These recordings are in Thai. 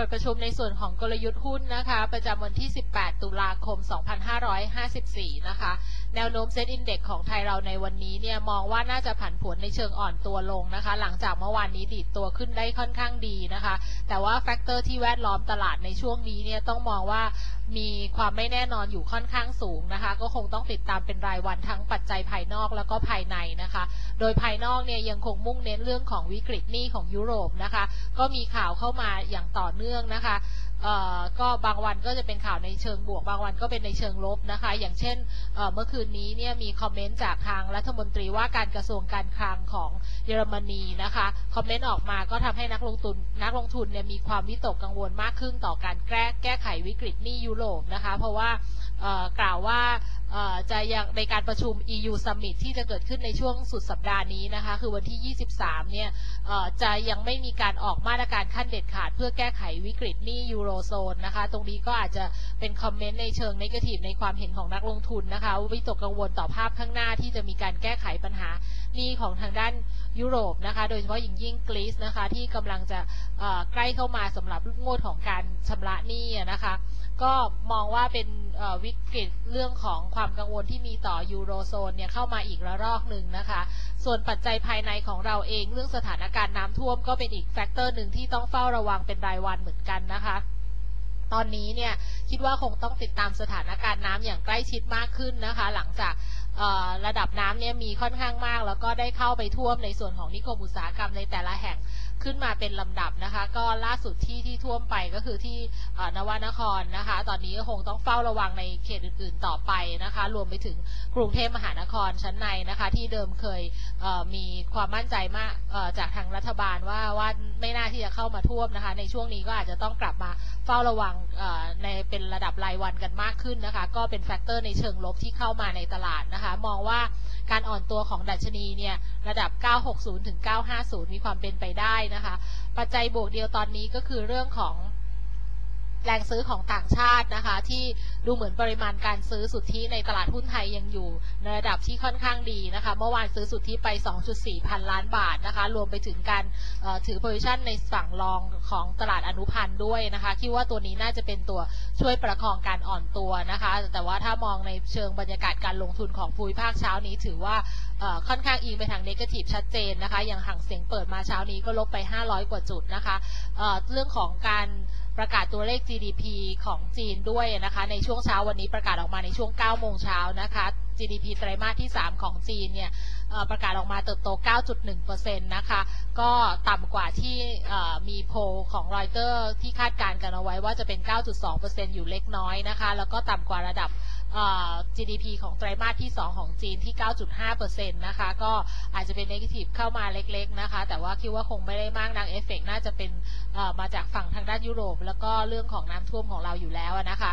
ปิดประชุมในส่วนของกลยุทธ์หุ้นนะคะ ประจำวันที่ 18 ตุลาคม 2554 นะคะ แนวโน้ม SET Index ของไทยเราในวันนี้เนี่ยมองว่าน่าจะผันผวนในเชิงอ่อนตัวลงนะคะ หลังจากเมื่อวานนี้ดีดตัวขึ้นได้ค่อนข้างดีนะคะ แต่ว่า factor ที่แวดล้อมตลาดในช่วงนี้เนี่ยต้องมองว่า มีความไม่แน่นอนอยู่ค่อนข้างสูงนะคะ ก็คงต้องติดตามเป็นรายวันทั้งปัจจัยภายนอกแล้วก็ภายในนะคะ โดยภายนอกเนี่ยยังคงมุ่งเน้นเรื่องของวิกฤตหนี้ของยุโรปนะคะ ก็มีข่าวเข้ามาอย่างต่อเนื่องนะคะ ก็บางวันก็จะเป็นข่าวในเชิงบวก บางวันก็เป็นในเชิงลบนะคะ อย่างเช่นเมื่อคืนนี้เนี่ยมีคอมเมนต์จากทางรัฐมนตรีว่าการกระทรวงการคลังของเยอรมนีนะคะคอมเมนต์ออกมาก็ทำให้นักลงทุนนักลงทุนเนี่ยมีความวิตกกังวลมากขึ้นต่อการแก้แก้ไขวิกฤตหนี้ยุโรปนะคะ เพราะว่า กล่าวว่าจะยังในการประชุม EU Summit ที่จะเกิดขึ้นในช่วงสุดสัปดาห์นี้นะคะ คือวันที่ 23 เนี่ยเอ่อจะยังไม่มีการออกมาตรการขั้นเด็ดขาด เพื่อแก้ไขวิกฤตหนี้ยูโรโซนนะคะ ตรงนี้ก็อาจจะเป็นคอมเมนต์ในเชิงนกาทีฟในความเห็นของนักลงทุนนะคะวิตกกังวลต่อภาพข้างหน้าที่จะมีการแก้ไขปัญหาหนี้ของทางด้านยุโรปนะคะ โดยเฉพาะอย่างยิ่งกรีซนะคะ ที่กำลังจะใกล้เข้ามาสำหรับงวดของการชำระหนี้นะคะ ก็มองว่าเป็น วิกฤตเรื่องของความกังวลที่มีต่อยูโรโซนเนี่ยเข้ามาอีกระลอกหนึ่งนะคะ ส่วนปัจจัยภายในของเราเองเรื่องสถานการณ์น้ำท่วมก็เป็นอีกแฟกเตอร์หนึ่งที่ต้องเฝ้าระวังเป็นรายวันเหมือนกันนะคะตอนนี้เนี่ยคิดว่าคงต้องติดตามสถานการณ์น้ำอย่างใกล้ชิดมากขึ้นนะคะ หลังจากระดับน้ำเนี่ยมีค่อนข้างมาก แล้วก็ได้เข้าไปท่วมในส่วนของนิคมอุตสาหกรรมในแต่ละแห่ง ขึ้นมาเป็นลำดับนะคะ ก็ล่าสุดที่ที่ท่วมไปก็คือที่นวนครนะคะ ตอนนี้ก็คงต้องเฝ้าระวังในเขตอื่นๆต่อไปนะคะ รวมไปถึงกรุงเทพมหานครชั้นในนะคะ ที่เดิมเคยมีความมั่นใจมากจากทางรัฐบาลว่าว่า ที่จะเข้ามาท่วมนะคะ ในช่วงนี้ก็อาจจะต้องกลับมาเฝ้าระวังในเป็นระดับรายวันกันมากขึ้นนะคะ ก็เป็นแฟกเตอร์ในเชิงลบที่เข้ามาในตลาดนะคะ มองว่าการอ่อนตัวของดัชนีเนี่ยระดับ 960 ถึง 950 มีความเป็นไปได้นะคะ ปัจจัยบวกเดียวตอนนี้ก็คือเรื่องของ แรงซื้อของต่างชาตินะคะ ที่ดูเหมือนปริมาณการซื้อสุทธิในตลาดหุ้นไทยยังอยู่ในระดับที่ค่อนข้างดีนะคะ เมื่อวานซื้อสุทธิไป 2.4 พันล้านบาทนะคะ รวมไปถึงการถือโพซิชันในฝั่งรองของตลาดอนุพันธ์ด้วยนะคะคิดว่าตัวนี้น่าจะเป็นตัวช่วยประคองการอ่อนตัวนะคะ แต่ว่าถ้ามองในเชิงบรรยากาศการลงทุนของภูมิภาคเช้านี้ถือว่าค่อนข้างอิงไปทางเนกาทีฟชัดเจนนะคะ อย่างห่างเสียงเปิดมาเช้านี้ก็ลบไป 500 กว่าจุดนะคะเเรื่องของการ ประกาศตัวเลข GDP ของจีนด้วยนะคะในช่วงเช้าวันนี้ประกาศออกมาในช่วง 9 โมงเช้านะคะ GDP ไตรมาสที่ 3 ของจีนเนี่ยประกาศออกมาเติบโต 9.1%นะคะ ก็ต่ำกว่าที่มีโพลของรอยเตอร์ที่คาดการณ์กันเอาไว้ว่าจะเป็น 9.2%อยู่เล็กน้อยนะคะ แล้วก็ต่ำกว่าระดับ GDP ของไตรมาสที่ 2 ของจีนที่ 9.5%นะคะ ก็อาจจะเป็น negative เข้ามาเล็กๆนะคะ แต่ว่าคิดว่าคงไม่ได้มากนักเอฟเฟกน่าจะเป็นมาจากฝั่งทางด้านยุโรป แล้วก็เรื่องของน้ำท่วมของเราอยู่แล้วนะคะ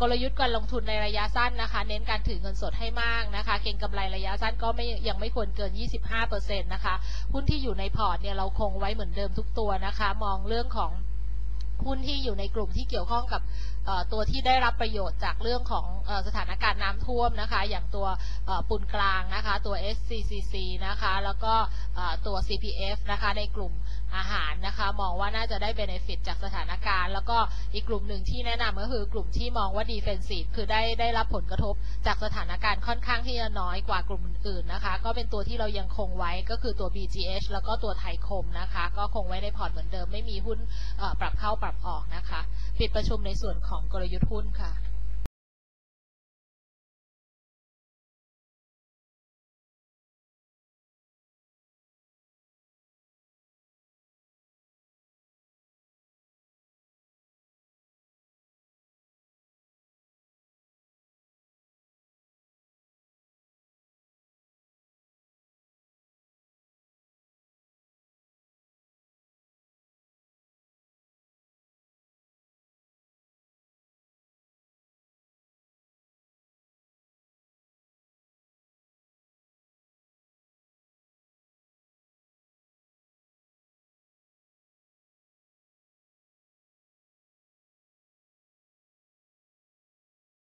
กลยุทธ์การลงทุนในระยะสั้นนะคะ เน้นการถือเงินสดให้มากนะคะ เก็งกำไรระยะสั้นก็ไม่ยังไม่ควรเกิน 25%นะคะ หุ้นที่อยู่ในพอร์ตเนี่ยเราคงไว้เหมือนเดิมทุกตัวนะคะ มองเรื่องของ หุ้นที่อยู่ในกลุ่มที่เกี่ยวข้องกับตัวที่ได้รับประโยชน์จากเรื่องของสถานการณ์น้ำท่วมนะคะ อย่างตัวเอ่อปูนกลางนะคะ ตัว SCCC นะคะ แล้วก็ตัว CPF นะคะในกลุ่มอาหารนะคะ มองว่าน่าจะได้ benefit จากสถานการณ์ แล้วก็อีกกลุ่มหนึ่งที่แนะนำก็คือกลุ่มที่มองว่า defensive คือได้ได้รับผลกระทบจากสถานการณ์ค่อนข้างที่จะน้อยกว่ากลุ่มอื่นๆนะคะ ก็เป็นตัวที่เรายังคงไว้ก็คือตัว BGH แล้วก็ตัวไทยคมนะคะ ก็คงไว้ในพอร์ตเหมือนเดิมไม่มีหุ้นปรับเข้าปรปรับออกนะคะ ปิดประชุมในส่วนของกลยุทธ์หุ้นค่ะ